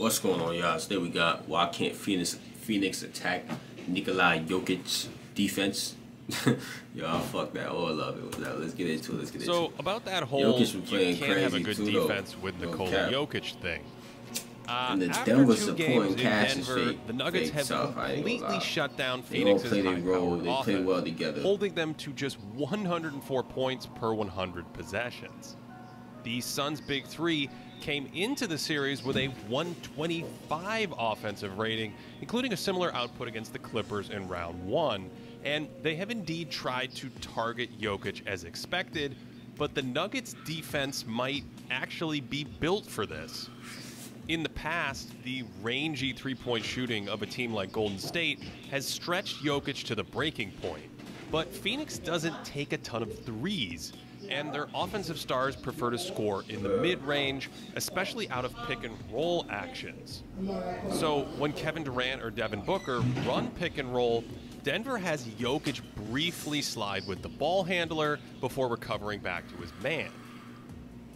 What's going on, y'all? Today we got why can't Phoenix Phoenix attack Nikolai Jokic defense? y'all, fuck that. All love it. Now, let's get into it. Let's get so into it. So about that whole you can't have a good too, though. defense with No Nikola cap. Jokic thing. Uh, And the after Denver two supporting games in cast is Denver, fake- the Nuggets fake have I completely shut down They don't play their role. They play well together. holding them to just 104 points per 100 possessions. The Suns' big three came into the series with a 125 offensive rating, including a similar output against the Clippers in round one. And they have indeed tried to target Jokic as expected, but the Nuggets' defense might actually be built for this. In the past, the rangy three point shooting of a team like Golden State has stretched Jokic to the breaking point. But Phoenix doesn't take a ton of threes, and their offensive stars prefer to score in the mid range, especially out of pick and roll actions. So when Kevin Durant or Devin Booker run pick and roll, Denver has Jokic briefly slide with the ball handler before recovering back to his man.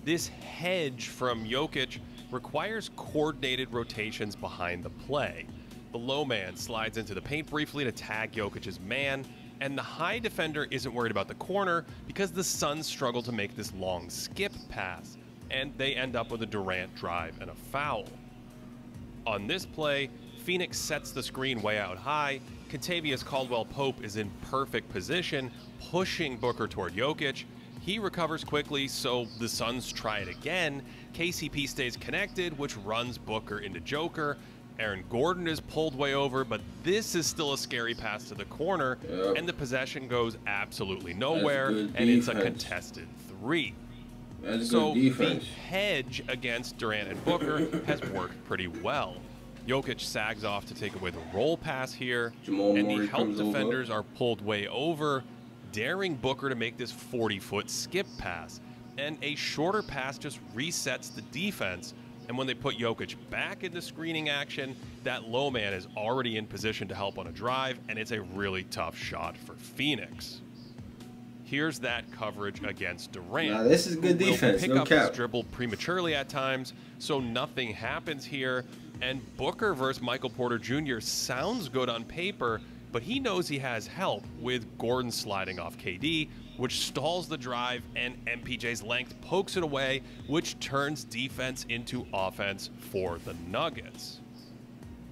This hedge from Jokic requires coordinated rotations behind the play. The low man slides into the paint briefly to tag Jokic's man, and the high defender isn't worried about the corner because the Suns struggle to make this long skip pass, and they end up with a Durant drive and a foul. On this play, Phoenix sets the screen way out high. Kentavious Caldwell Pope is in perfect position, pushing Booker toward Jokic. He recovers quickly, so the Suns try it again. KCP stays connected, which runs Booker into Joker. Aaron Gordon is pulled way over, but this is still a scary pass to the corner, Yep. and the possession goes absolutely nowhere, and it's a contested three. That's So the hedge against Durant and Booker has worked pretty well. Jokic sags off to take away the roll pass here, Jamal and the help comes over. defenders are pulled way over, daring Booker to make this 40-foot skip pass. And a shorter pass just resets the defense. And when they put Jokic back into screening action, that low man is already in position to help on a drive, and it's a really tough shot for Phoenix. Here's that coverage against Durant. Nah, this is good who will defense, Pick no up his dribble prematurely at times, so nothing happens here. And Booker versus Michael Porter Jr. sounds good on paper, but he knows he has help with Gordon sliding off KD, which stalls the drive, and MPJ's length pokes it away, which turns defense into offense for the Nuggets.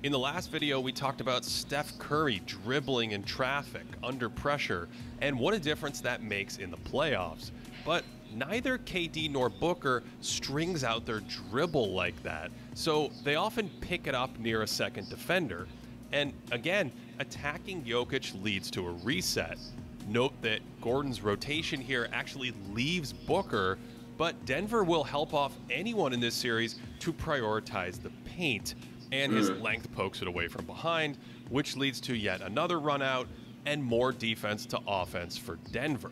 In the last video, we talked about Steph Curry dribbling in traffic under pressure and what a difference that makes in the playoffs. But neither KD nor Booker strings out their dribble like that, so they often pick it up near a second defender. And again, attacking Jokic leads to a reset. Note that Gordon's rotation here actually leaves Booker, but Denver will help off anyone in this series to prioritize the paint and his length pokes it away from behind, which leads to yet another run out and more defense to offense for Denver.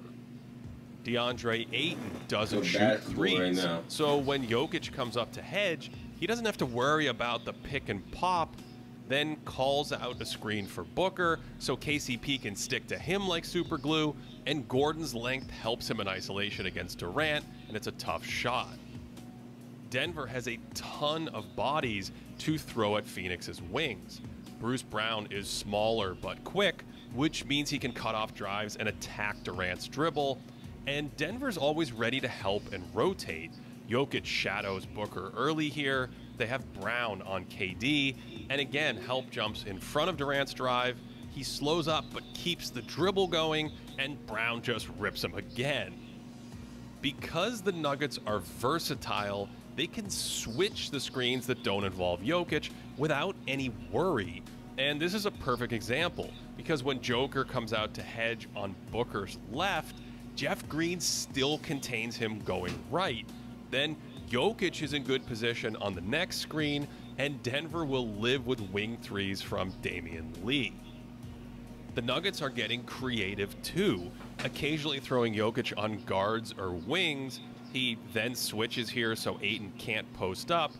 DeAndre Ayton doesn't shoot basketball right threes. so when Jokic comes up to hedge, he doesn't have to worry about the pick and pop, then calls out a screen for Booker so KCP can stick to him like super glue, and Gordon's length helps him in isolation against Durant, and it's a tough shot. Denver has a ton of bodies to throw at Phoenix's wings. Bruce Brown is smaller but quick, which means he can cut off drives and attack Durant's dribble. And Denver's always ready to help and rotate. Jokic shadows Booker early here. They have Brown on KD. And again, help jumps in front of Durant's drive. He slows up but keeps the dribble going, and Brown just rips him again because the Nuggets are versatile, they can switch the screens that don't involve Jokic without any worry. And this is a perfect example because when Joker comes out to hedge on Booker's left, Jeff Green still contains him going right. Then Jokic is in good position on the next screen, and Denver will live with wing threes from Damion Lee. The Nuggets are getting creative too, occasionally throwing Jokic on guards or wings. He then switches here so Ayton can't post up.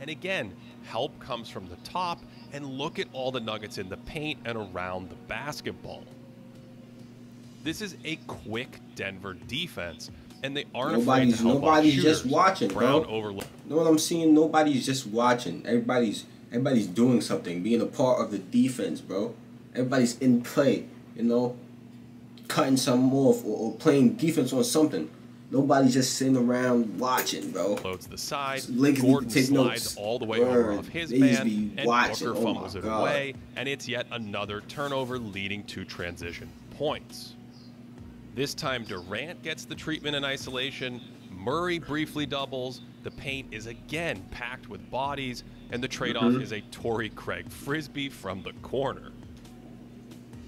And again, help comes from the top, and look at all the Nuggets in the paint and around the basketball. This is a quick Denver defense, and they aren't nobody's afraid to nobody's out just watching, Brown bro. overlooked. You know what I'm seeing? Nobody's just watching. Everybody's everybody's doing something, being a part of the defense, bro. Everybody's in play, you know, cutting something off or, or playing defense on something. Nobody's just sitting around watching, bro. Loads the side. To Gordon take slides notes. all the way over off his They man, and watching. Booker Oh fumbles it away, and it's yet another turnover leading to transition points. This time Durant gets the treatment in isolation. Murray briefly doubles. The paint is again packed with bodies, and the trade-off Mhm. is a Torrey Craig frisbee from the corner.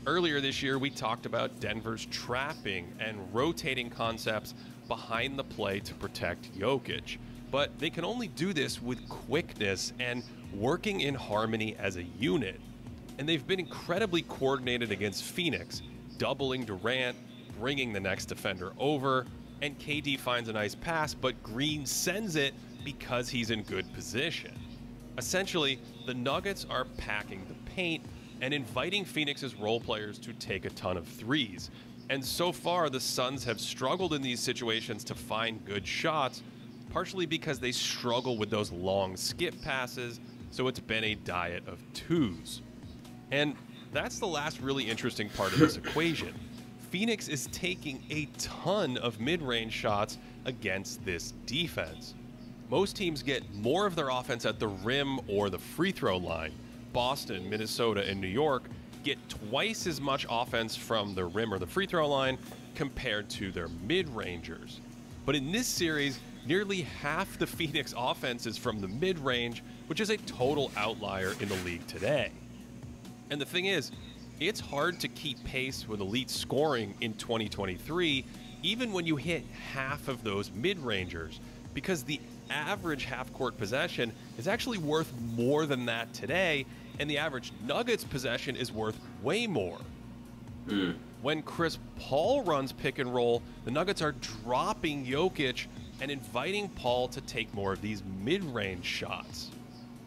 Earlier this year, we talked about Denver's trapping and rotating concepts behind the play to protect Jokic. But they can only do this with quickness and working in harmony as a unit. And they've been incredibly coordinated against Phoenix, doubling Durant, bringing the next defender over, and KD finds a nice pass, but Green sends it because he's in good position. Essentially, the Nuggets are packing the paint and inviting Phoenix's role players to take a ton of threes. And so far, the Suns have struggled in these situations to find good shots, partially because they struggle with those long skip passes, so it's been a diet of twos. And that's the last really interesting part of this equation. Phoenix is taking a ton of mid range shots against this defense. Most teams get more of their offense at the rim or the free throw line. Boston, Minnesota, and New York get twice as much offense from the rim or the free throw line compared to their mid rangers. But in this series, nearly half the Phoenix offense is from the mid range, which is a total outlier in the league today. And the thing is, it's hard to keep pace with elite scoring in 2023, even when you hit half of those mid rangers, because the average half court possession is actually worth more than that today, and the average Nuggets possession is worth way more. Hmm. When Chris Paul runs pick and roll, the Nuggets are dropping Jokic and inviting Paul to take more of these mid range shots.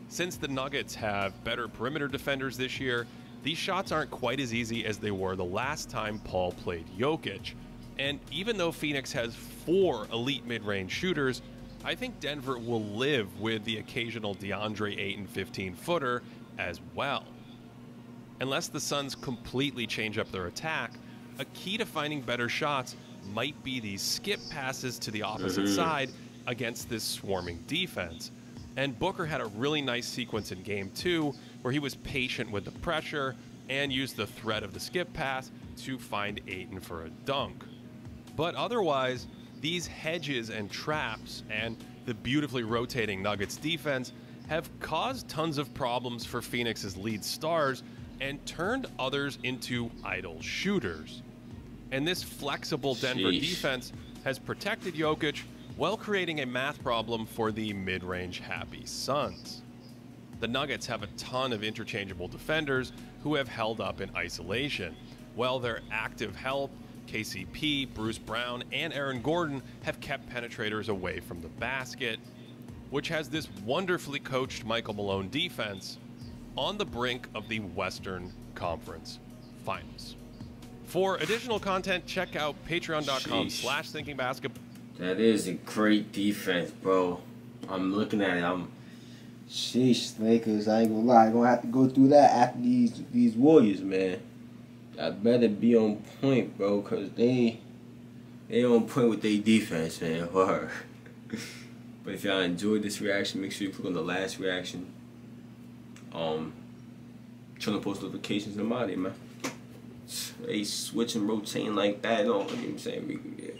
Since the Nuggets have better perimeter defenders this year, these shots aren't quite as easy as they were the last time Paul played Jokic. And even though Phoenix has four elite mid range shooters, I think Denver will live with the occasional DeAndre Ayton 15 footer as well. Unless the Suns completely change up their attack, a key to finding better shots might be these skip passes to the opposite Mhm. side against this swarming defense. And Booker had a really nice sequence in game two where he was patient with the pressure and used the threat of the skip pass to find Ayton for a dunk. But otherwise, these hedges and traps and the beautifully rotating Nuggets defense have caused tons of problems for Phoenix's lead stars and turned others into idle shooters. And this flexible Denver Sheesh. defense has protected Jokic while creating a math problem for the mid range happy Suns. The Nuggets have a ton of interchangeable defenders who have held up in isolation, while their active help, KCP, Bruce Brown, and Aaron Gordon, have kept penetrators away from the basket, which has this wonderfully coached Michael Malone defense on the brink of the Western Conference Finals. For additional content, check out patreon.com slash thinkingbasketball. That is a great defense, bro. I'm looking at it. I'm. Sheesh, Lakers. I ain't gonna lie. I'm gonna have to go through that after these these Warriors, man. I better be on point, bro, cause they they on point with their defense, man. But if y'all enjoyed this reaction, make sure you click on the last reaction. Um, turn on post notifications out of here, man. They switching, rotating like that. No, you know what I'm saying? We, yeah.